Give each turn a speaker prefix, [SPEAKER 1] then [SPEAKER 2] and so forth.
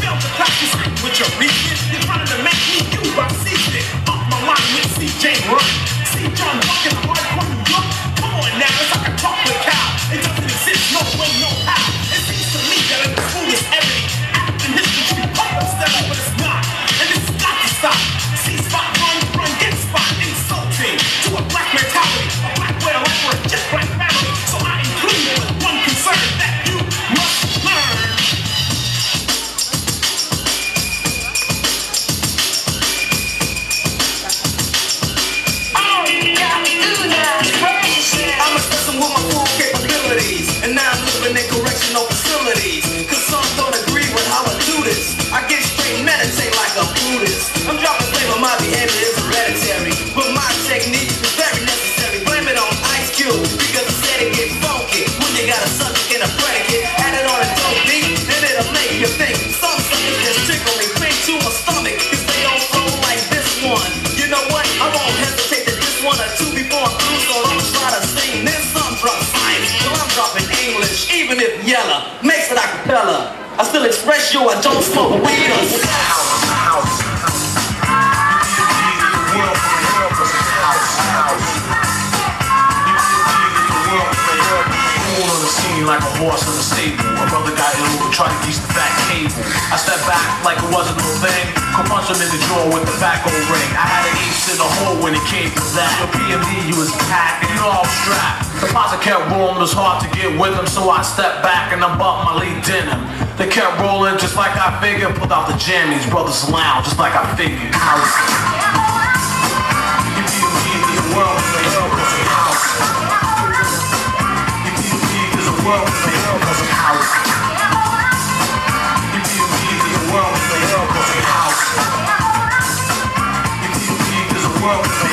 [SPEAKER 1] failed you stick with your reason. You're trying to make me you, I see it. Off my line with CJ Run.
[SPEAKER 2] Correctional makes it a cappella. I still express you, I don't smoke weed or
[SPEAKER 3] like a horse in the stable. My brother got ill and tried to use the fat cable. I stepped back like it wasn't no thing. Could punch him in the jaw with the back old ring. I had an ace when it came to that. Your PMD, you was packed, and you all strapped. The posse kept rolling, it was hard to get with them, so I stepped back and I bought my lead denim. They kept rolling just like I figured, pulled out the jammies, brothers lounge, just like I figured. House. Your PMD, world, world a house. Your PMD, world, world house. 어.